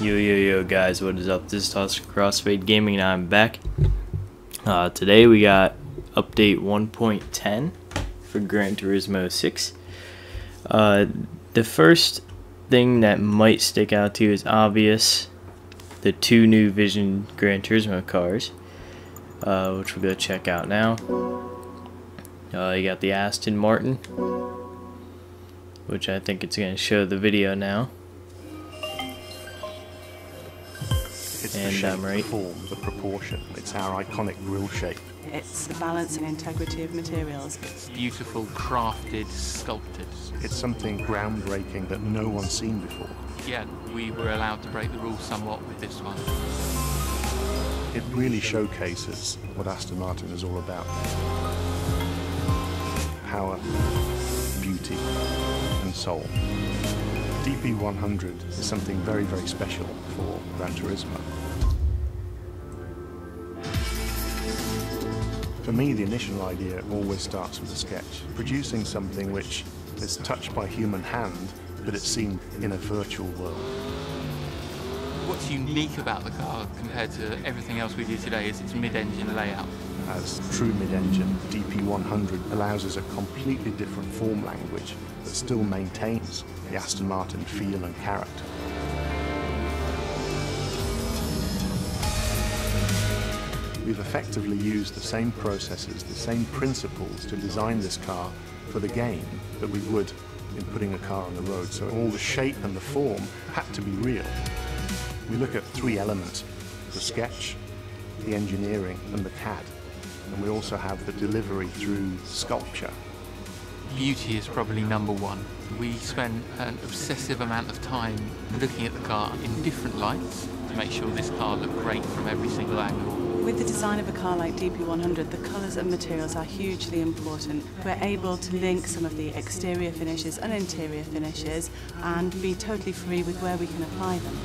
Yo yo yo guys, what is up? This is Toss Crossfade Gaming and I'm back. Uh, today we got update 1.10 for Gran Turismo 6. Uh, the first thing that might stick out to you is obvious. The two new Vision Gran Turismo cars, uh, which we'll go check out now. Uh, you got the Aston Martin, which I think it's going to show the video now. It's And the shape, I'm right. the form, the proportion. It's our iconic grill shape. It's the balance and integrity of materials. It's beautiful, crafted, sculpted. It's something groundbreaking that no one's seen before. Yeah, we were allowed to break the rules somewhat with this one. It really showcases what Aston Martin is all about. Power, beauty, and soul. DP100 is something very, very special for Gran Turismo. For me, the initial idea always starts with a sketch. Producing something which is touched by human hand, but it's seen in a virtual world. What's unique about the car compared to everything else we do today is its mid-engine layout. As true mid-engine, DP100 allows us a completely different form language that still maintains the Aston Martin feel and character. We've effectively used the same processes, the same principles to design this car for the game that we would in putting a car on the road. So all the shape and the form had to be real. We look at three elements, the sketch, the engineering and the CAD. And we also have the delivery through sculpture. Beauty is probably number one. We spent an obsessive amount of time looking at the car in different lights to make sure this car looked great from every single angle. With the design of a car like DP100, the colours and materials are hugely important. We're able to link some of the exterior finishes and interior finishes and be totally free with where we can apply them.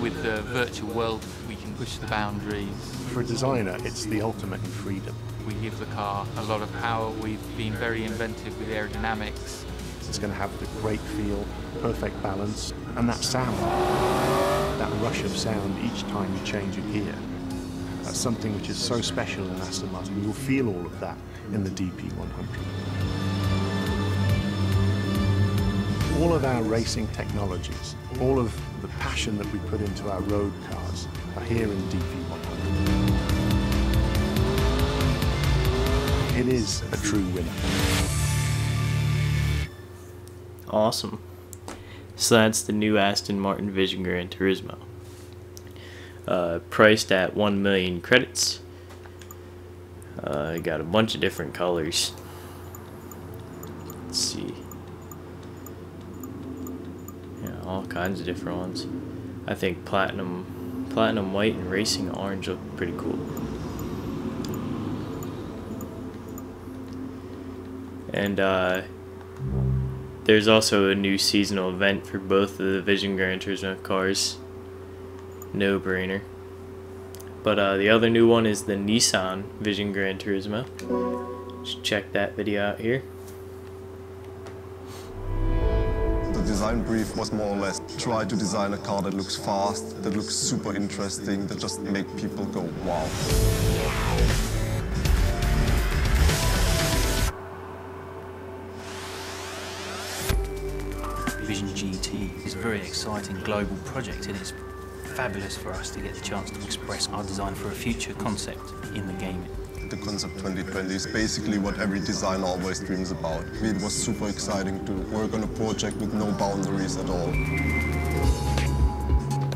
With the virtual world, we can push the boundaries. For a designer, it's the ultimate in freedom. We give the car a lot of power. We've been very inventive with aerodynamics. It's going to have the great feel, perfect balance, and that sound, that rush of sound each time you change a gear. That's something which is so special in Aston Martin. You will feel all of that in the DP100. All of our racing technologies, all of the passion that we put into our road cars are here in DP100. It is a true winner. Awesome. So that's the new Aston Martin Vision Gran Turismo. Uh, priced at 1 million credits. Uh, got a bunch of different colors. Let's see. Yeah, all kinds of different ones. I think platinum, platinum white and racing orange look pretty cool. And uh, there's also a new seasonal event for both of the Vision Gran Turismo cars. No brainer. But uh, the other new one is the Nissan Vision Gran Turismo. Just check that video out here. Design brief was more or less try to design a car that looks fast, that looks super interesting, that just make people go wow. Vision GT is a very exciting global project and it's fabulous for us to get the chance to express our design for a future concept in the game. The concept 2020 is basically what every designer always dreams about. It was super exciting to work on a project with no boundaries at all.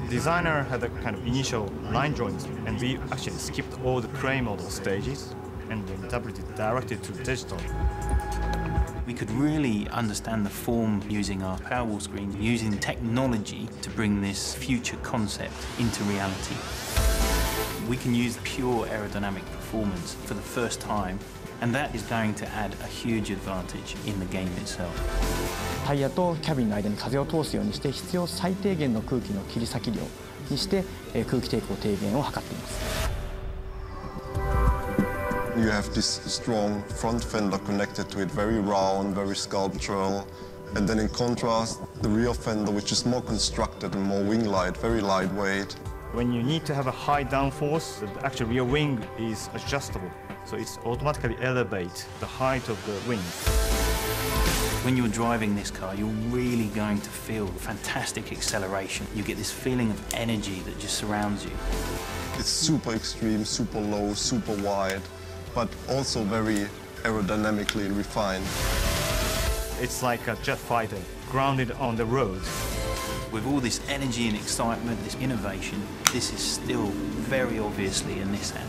The designer had a kind of initial line drawings, and we actually skipped all the clay model stages and then doubled it directly to digital. We could really understand the form using our Powerwall screen, using technology to bring this future concept into reality We can use pure aerodynamic performance for the first time, and that is going to add a huge advantage in the game itself. タイヤとキャビンの間に風を通すようにして必要最低限の空気の切り裂き量にしてえー空気抵抗低減を図っています You have this strong front fender connected to it, very round, very sculptural. And then in contrast, the rear fender, which is more constructed and more wing-light, very lightweight. When you need to have a high downforce, the actual rear wing is adjustable. So it's automatically elevate the height of the wing. When you're driving this car, you're really going to feel fantastic acceleration. You get this feeling of energy that just surrounds you. It's super extreme, super low, super wide, but also very aerodynamically refined. It's like a jet fighter grounded on the road. With all this energy and excitement, this innovation, this is still very obviously a Nissan.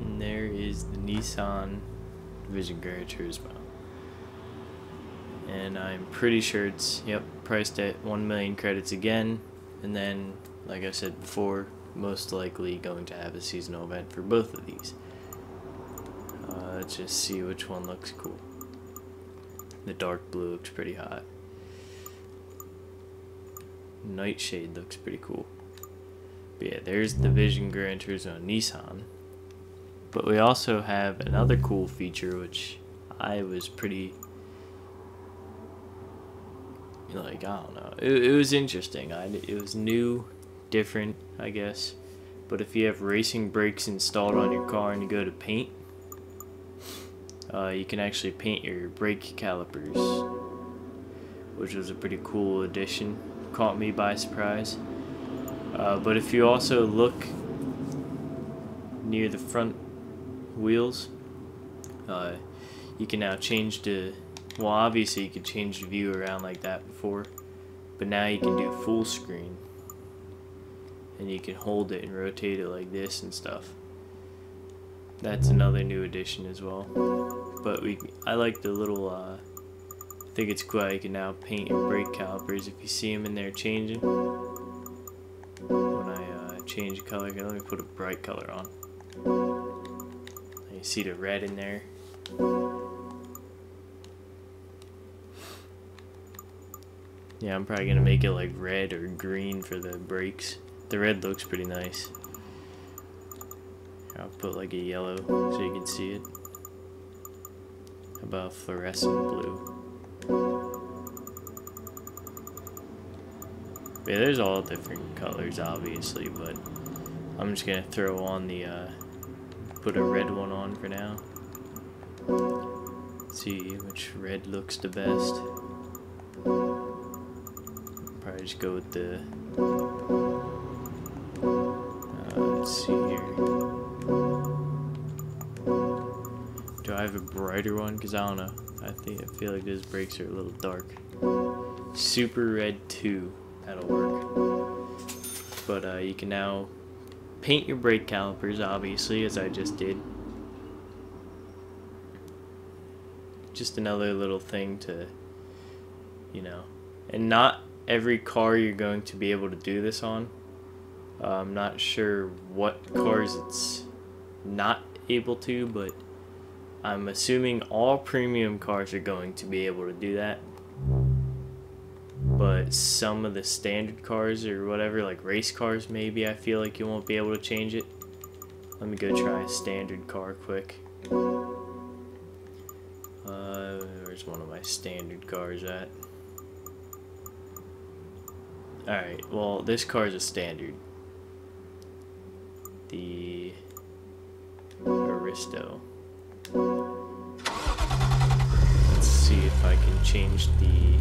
And there is the Nissan Vision Gran Turismo. And I'm pretty sure it's, yep, priced at 1 million credits again. And then, like I said before, most likely going to have a seasonal event for both of these. Uh, let's just see which one looks cool. The dark blue looks pretty hot. Nightshade looks pretty cool. But yeah, there's the Vision Gran Turismo Nissan. But we also have another cool feature which I was pretty like I don't know. It, it was interesting. I, it was new, different, I guess. But if you have racing brakes installed on your car and you go to paint, uh, you can actually paint your brake calipers, which was a pretty cool addition. Caught me by surprise. Uh, but if you also look near the front wheels, uh, you can now change the well obviously you could change the view around like that before but now you can do full screen and you can hold it and rotate it like this and stuff that's another new addition as well but we I like the little uh, I think it's cool you can now paint your brake calipers if you see them in there changing when I uh, change color here let me put a bright color on you see the red in there Yeah, I'm probably gonna make it like red or green for the brakes. The red looks pretty nice. I'll put like a yellow so you can see it. How about fluorescent blue? Yeah, there's all different colors obviously, but I'm just gonna throw on the, uh, put a red one on for now. see which red looks the best probably just go with the. Uh, let's see here. Have a brighter one? Cause I don't know. I think I feel like those brakes are a little dark. Super Red 2. That'll work. But uh, you can now paint your brake calipers, obviously, as I just did. Just another little thing to, you know, and not every car you're going to be able to do this on. Uh, I'm not sure what cars it's not able to, but I'm assuming all premium cars are going to be able to do that. But some of the standard cars or whatever, like race cars maybe, I feel like you won't be able to change it. Let me go try a standard car quick. Uh, where's one of my standard cars at? Alright, well, this car is a standard. The Aristo. I can change the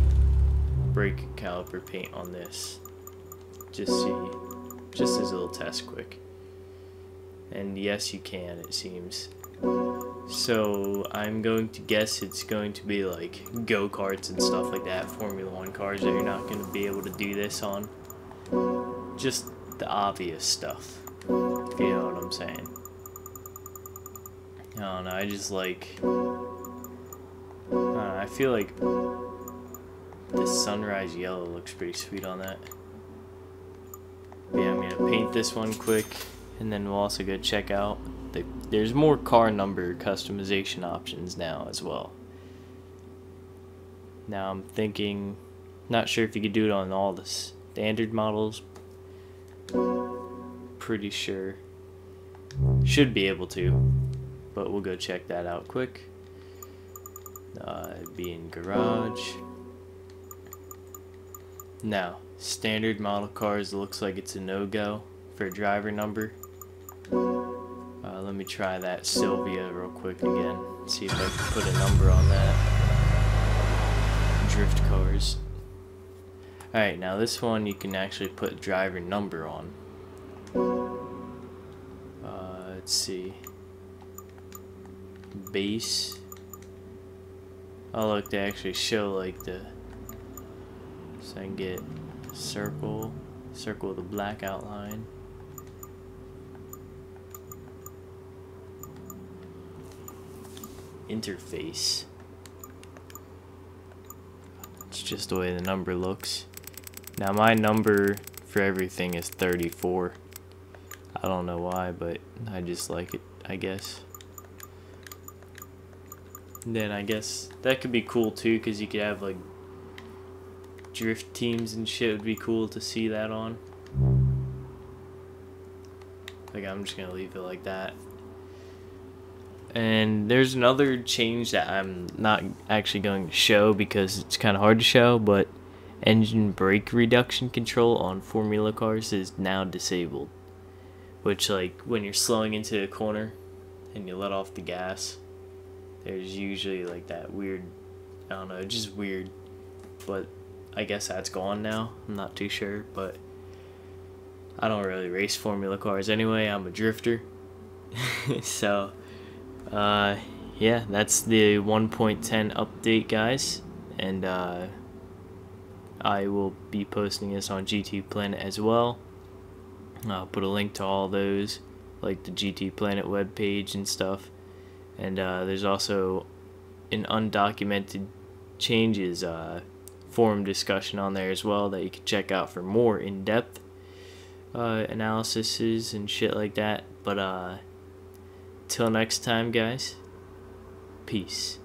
brake caliper paint on this. Just see, just as a little test quick. And yes, you can, it seems. So I'm going to guess it's going to be like go-karts and stuff like that, Formula One cars that you're not going to be able to do this on. Just the obvious stuff, if you know what I'm saying. I don't know, I just like, I feel like the sunrise yellow looks pretty sweet on that. Yeah, I'm to paint this one quick, and then we'll also go check out the, there's more car number customization options now as well. Now I'm thinking, not sure if you could do it on all the standard models. pretty sure. Should be able to, but we'll go check that out quick. Uh, be in garage. Now, standard model cars looks like it's a no-go for driver number. Uh, let me try that Silvia real quick again. See if I can put a number on that. Drift cars. Alright, now this one you can actually put driver number on. Uh, let's see. Base. Oh look, they actually show like the... So I can get circle, circle a black outline. Interface. It's just the way the number looks. Now my number for everything is 34. I don't know why, but I just like it, I guess. Then I guess that could be cool too, because you could have like drift teams and shit would be cool to see that on. Like I'm just gonna leave it like that. And there's another change that I'm not actually going to show because it's kind of hard to show, but engine brake reduction control on Formula cars is now disabled. Which, like, when you're slowing into a corner and you let off the gas, there's usually like that weird, I don't know, just weird. But I guess that's gone now. I'm not too sure, but I don't really race Formula cars anyway. I'm a drifter. so, uh, yeah, that's the 1.10 update, guys. And, uh, I will be posting this on GT Planet as well. I'll put a link to all those, like the GT Planet webpage and stuff. And uh, there's also an undocumented changes uh, forum discussion on there as well that you can check out for more in-depth uh, analyses and shit like that. But uh, till next time, guys. Peace.